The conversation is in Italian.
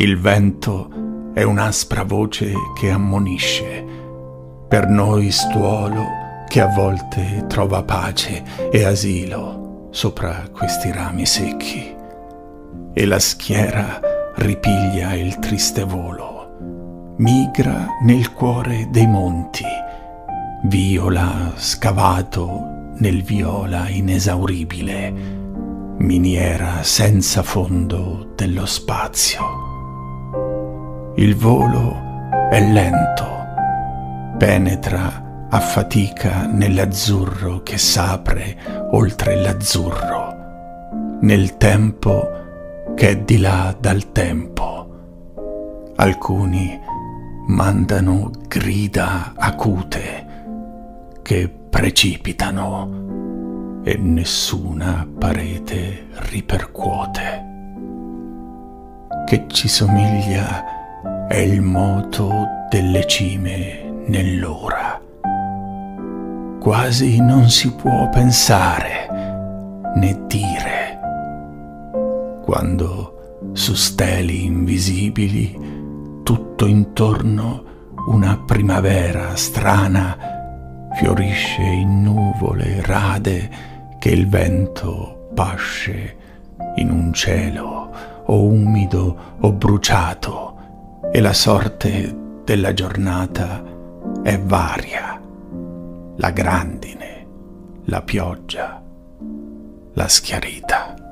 Il vento è un'aspra voce che ammonisce, per noi stuolo che a volte trova pace e asilo sopra questi rami secchi. E la schiera ripiglia il triste volo, migra nel cuore dei monti, viola scavato nel viola inesauribile, miniera senza fondo dello spazio. Il volo è lento, penetra a fatica nell'azzurro che s'apre oltre l'azzurro, nel tempo che è di là dal tempo. Alcuni mandano grida acute che precipitano e nessuna parete ripercuote. Che ci somiglia è il moto delle cime nell'ora. Quasi non si può pensare né dire quando su steli invisibili tutto intorno una primavera strana fiorisce in nuvole rade che il vento pasce in un cielo o umido o bruciato e la sorte della giornata è varia, la grandine, la pioggia, la schiarita.